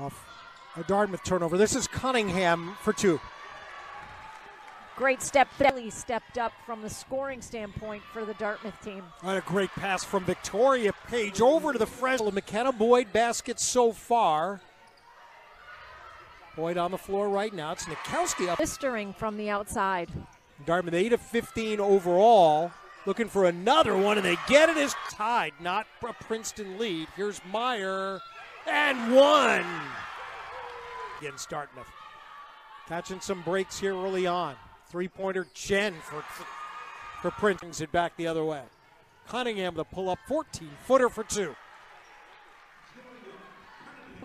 Off a Dartmouth turnover. This is Cunningham for two. Great step. Really stepped up from the scoring standpoint for the Dartmouth team. And a great pass from Victoria Page over to the Fresno. McKenna Boyd basket so far. Boyd on the floor right now. It's Nikowski up. Blistering from the outside. Dartmouth 8 of 15 overall. Looking for another one, and they get it as tied. Not a Princeton lead. Here's Meyer, and one against Dartmouth. Catching some breaks here early on. Three pointer Chen for, for Princeton. It back the other way. Cunningham to pull up 14 footer for two.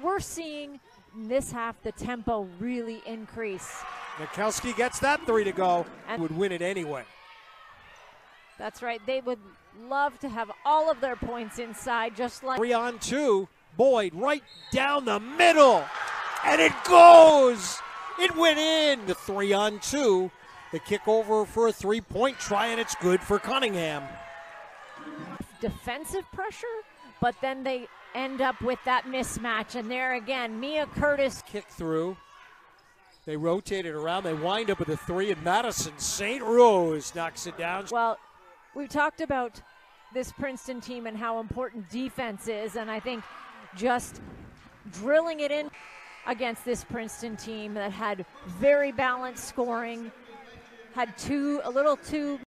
We're seeing in this half the tempo really increase. Nikowski gets that three to go and would win it anyway. That's right. They would love to have all of their points inside, just like three on two. Boyd right down the middle, and it goes. It went in. The three on two. The kick over for a three point try, and it's good for Cunningham. Defensive pressure, but then they end up with that mismatch. And there again, Mia Curtis kick through. They rotate it around. They wind up with a three, and Madison St. Rose knocks it down. Well, we've talked about this Princeton team and how important defense is, and I think just drilling it in against this Princeton team that had very balanced scoring, had two, a little too.